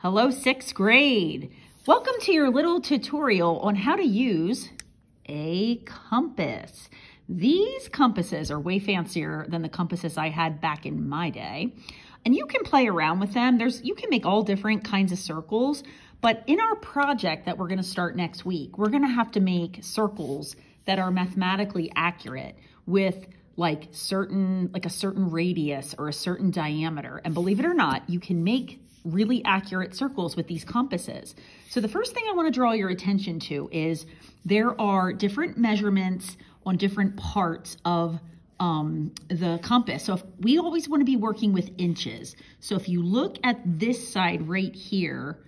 Hello, sixth grade. Welcome to your little tutorial on how to use a compass. These compasses are way fancier than the compasses I had back in my day. And you can play around with them. There's You can make all different kinds of circles. But in our project that we're going to start next week, we're going to have to make circles that are mathematically accurate with like certain, like a certain radius or a certain diameter. And believe it or not, you can make really accurate circles with these compasses. So the first thing I want to draw your attention to is there are different measurements on different parts of um, the compass. So if we always want to be working with inches. So if you look at this side right here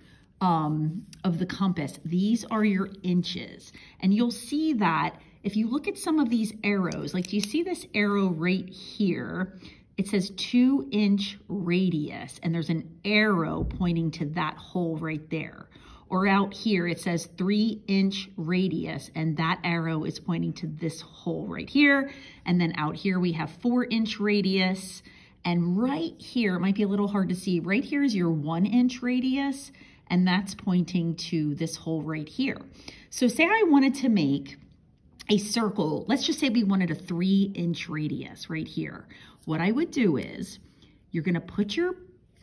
um, of the compass, these are your inches. And you'll see that if you look at some of these arrows, like do you see this arrow right here? It says two inch radius and there's an arrow pointing to that hole right there. Or out here, it says three inch radius and that arrow is pointing to this hole right here. And then out here we have four inch radius. And right here, it might be a little hard to see, right here is your one inch radius and that's pointing to this hole right here. So say I wanted to make a circle, let's just say we wanted a three inch radius right here what I would do is you're going to put your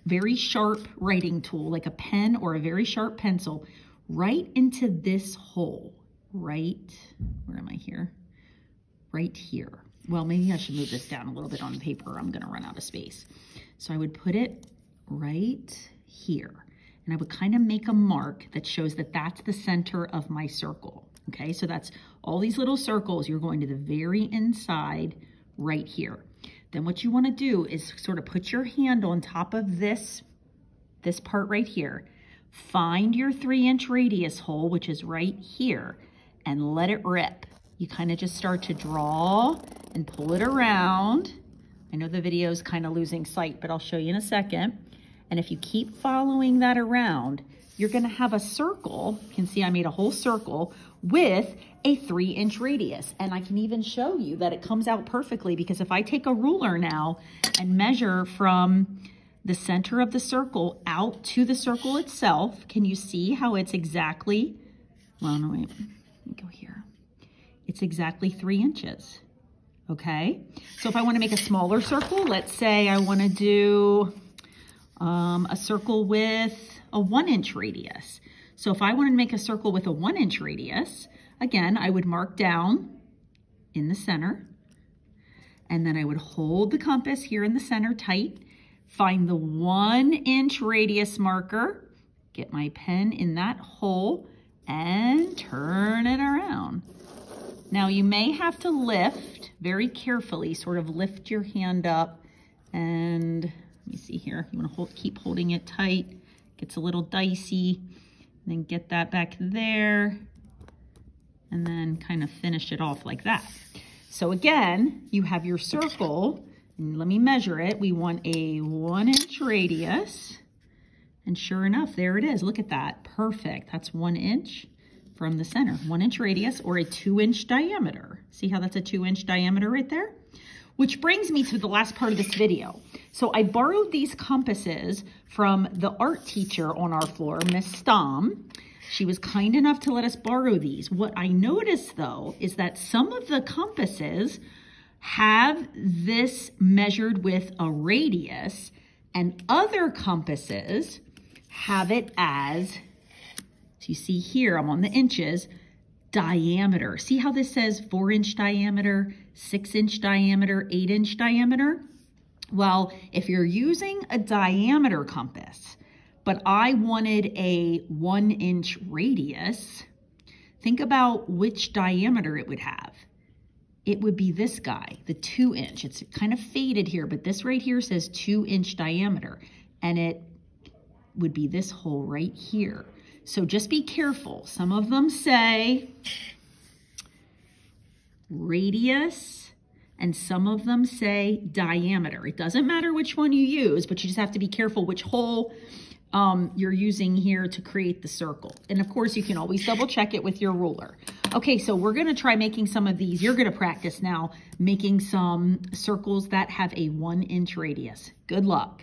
very sharp writing tool, like a pen or a very sharp pencil, right into this hole, right, where am I here? Right here. Well, maybe I should move this down a little bit on paper. I'm going to run out of space. So I would put it right here. And I would kind of make a mark that shows that that's the center of my circle. Okay, so that's all these little circles. You're going to the very inside right here. Then what you wanna do is sort of put your hand on top of this, this part right here. Find your three inch radius hole, which is right here, and let it rip. You kind of just start to draw and pull it around. I know the video is kind of losing sight, but I'll show you in a second. And if you keep following that around, you're gonna have a circle. You can see I made a whole circle with a three inch radius. And I can even show you that it comes out perfectly because if I take a ruler now and measure from the center of the circle out to the circle itself, can you see how it's exactly, well, no, wait, let me go here. It's exactly three inches, okay? So if I wanna make a smaller circle, let's say I wanna do um, a circle with a one inch radius. So if I wanted to make a circle with a one inch radius, again, I would mark down in the center, and then I would hold the compass here in the center tight, find the one inch radius marker, get my pen in that hole, and turn it around. Now you may have to lift very carefully, sort of lift your hand up and let me see here. You wanna hold, keep holding it tight. Gets a little dicey then get that back there and then kind of finish it off like that. So again, you have your circle and let me measure it. We want a one inch radius and sure enough, there it is. Look at that, perfect. That's one inch from the center, one inch radius or a two inch diameter. See how that's a two inch diameter right there? Which brings me to the last part of this video. So I borrowed these compasses from the art teacher on our floor, Miss Stom. She was kind enough to let us borrow these. What I noticed though is that some of the compasses have this measured with a radius and other compasses have it as, so you see here, I'm on the inches, diameter. See how this says four inch diameter, six inch diameter, eight inch diameter? Well, if you're using a diameter compass, but I wanted a one inch radius, think about which diameter it would have. It would be this guy, the two inch. It's kind of faded here, but this right here says two inch diameter, and it would be this hole right here. So just be careful. Some of them say radius, and some of them say diameter. It doesn't matter which one you use, but you just have to be careful which hole um, you're using here to create the circle. And of course, you can always double check it with your ruler. Okay, so we're gonna try making some of these. You're gonna practice now making some circles that have a one inch radius. Good luck.